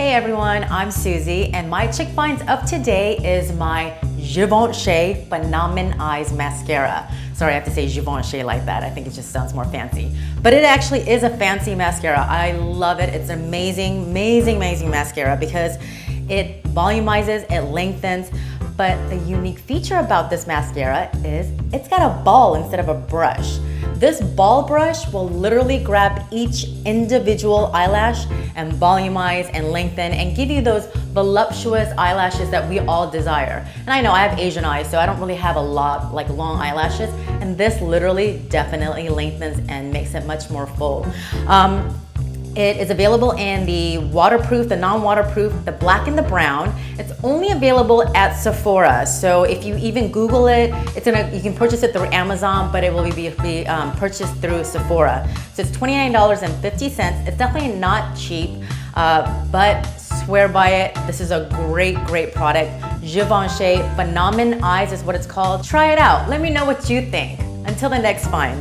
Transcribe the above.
Hey everyone, I'm Suzie, and my chick finds of today is my Givenchy Phenomen Eyes Mascara. Sorry, I have to say Givenchy like that. I think it just sounds more fancy. But it actually is a fancy mascara. I love it. It's amazing, amazing, amazing mascara because it volumizes, it lengthens, but the unique feature about this mascara is it's got a ball instead of a brush. This ball brush will literally grab each individual eyelash and volumize and lengthen and give you those voluptuous eyelashes that we all desire. And I know I have Asian eyes, so I don't really have a lot like long eyelashes, and this literally definitely lengthens and makes it much more full. Um, it is available in the waterproof, the non-waterproof, the black and the brown. It's only available at Sephora. So if you even Google it, it's gonna, you can purchase it through Amazon, but it will be, be um, purchased through Sephora. So it's $29.50. It's definitely not cheap, uh, but swear by it. This is a great, great product. Givenchy Phenomen Eyes is what it's called. Try it out. Let me know what you think. Until the next find.